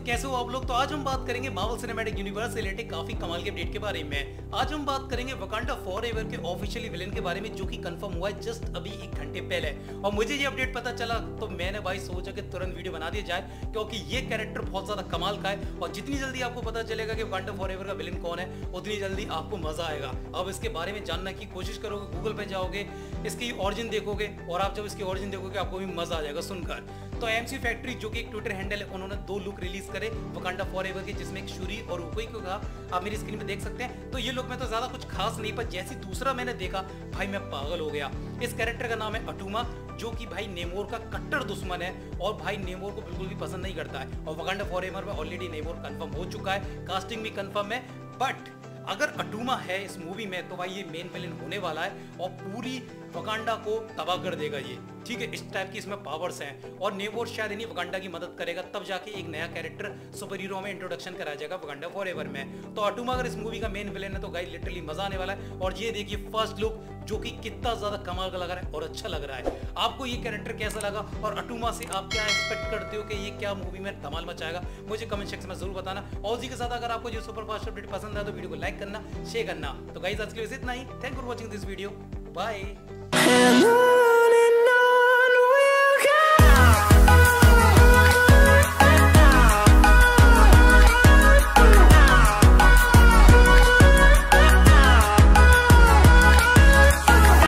तो कैसे हो आप लोग? तो आज हम बात करेंगे मार्वल सिनेमैटिक यूनिवर्स से रिलेटेड काफ़ी कमाल के अपडेट के बारे में। आज हम बात करेंगे वकांडा फॉरएवर के ऑफिशियली विलेन के बारे में, जो कि कंफर्म हुआ है जस्ट अभी एक घंटे पहले। और मुझे ये अपडेट पता चला तो मैंने भाई सोचा कि तुरंत वीडियो बना दिया जाए, क्योंकि ये कैरेक्टर बहुत ज़्यादा कमाल का है। और जितनी जल्दी आपको पता चलेगा कि वकांडा फॉरएवर का विलेन कौन है, उतनी जल्दी आपको मज़ा आएगा। अब इसके बारे में जानने की कोशिश करोगे गूगल पे जाओगे, इसकी ऑरिजिन देखोगे, और आप जब इसकी ऑरिजिन देखोगे, आपको भी मज़ा आ जाएगा सुनकर। तो एमसी फैक्ट्री जो कि एक ट्विटर हैंडल है, उन्होंने दो लुक रिलीज़ करे वकांडा फॉरएवर के, जिसमें एक शुरी और उकोई को कहा। आप मेरी स्क्रीन पे देख सकते हैं। तो ये लुक में तो ज़्यादा कुछ खास नहीं, पर जैसी दूसरा मैंने देखा, भाई मैं पागल हो गया। इस कैरेक्टर का नाम है अटूमा जो कि भाई नेमोर का कट्टर दुश्मन है, और भाई नेमोर को बिल्कुल भी पसंद नहीं करता है। और वकांडा फॉरएवर में ऑलरेडी नेमोर कंफर्म हो चुका है। कास्टिंग भी कंफर्म है बट अगर अटूमा है इस मूवी में तो भाई ये मेन विलेन होने वाला है, और पूरी वकांडा को तबाह कर देगा ये। ठीक है, इस टाइप की इसमें पावर्स हैं। और नेवोर शायद इन्हीं वकांडा की मदद करेगा, तब जाके एक नया कैरेक्टर सुपर हीरो में इंट्रोडक्शन कराया जाएगा वकांडा फॉर एवर में। तो अटूमा अगर इस मूवी का मेन विलेन है तो गाइस लिटरली मज़ा आने वाला है। और ये देखिए फ़र्स्ट लुक जो कि कितना ज़्यादा कमाल का लग रहा है और अच्छा लग रहा है। आपको ये कैरेक्टर कैसा लगा? और अटूमा से आप क्या एक्सपेक्ट करते हो कि ये क्या मूवी में धमाल मचाएगा? मुझे कमेंट सेक्शन में ज़रूर बताना। और उसी के साथ अगर आपको जो सुपर फास्ट अपडेट पसंद है तो वीडियो को लाइक करना शेयर करना। तो गाइस आज के लिए इतना ही। Thank for watching this video bye